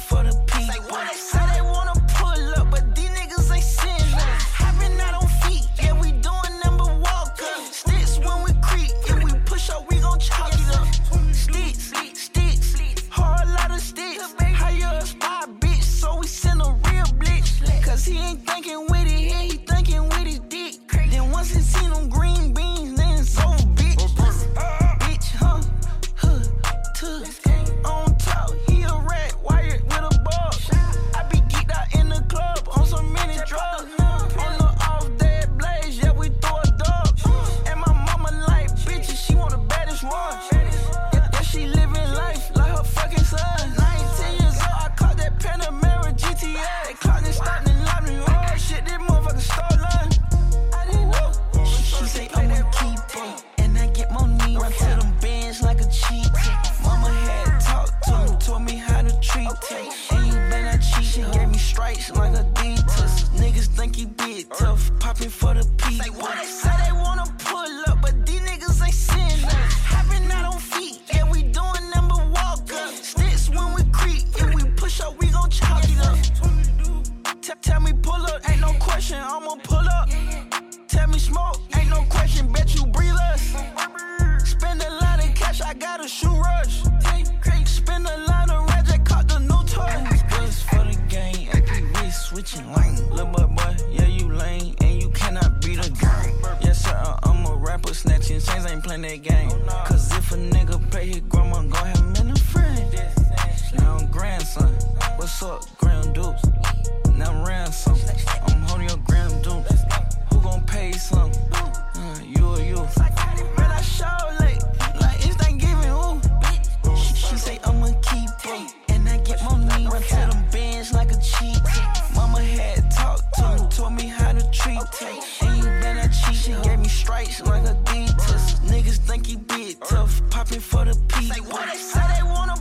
for the people. like a dentist. Niggas think he big tough, popping for the people. Say, Say they wanna pull up, but these niggas ain't sinning. Hopping out on feet, yeah, we doing number walker. Sticks when we creep, if we push up, we gon' chop it up. Tell me pull up, ain't no question, I'ma pull up. Tell me smoke, ain't no question, bet you breathe us. Spend a lot of cash, I got a shoe rush. playing that game. Cause if a nigga play his grandma, go have him in a friend. Now I'm grandson. What's up, Grand Dukes? Now I'm ransom. for the people. Say what they say they wanna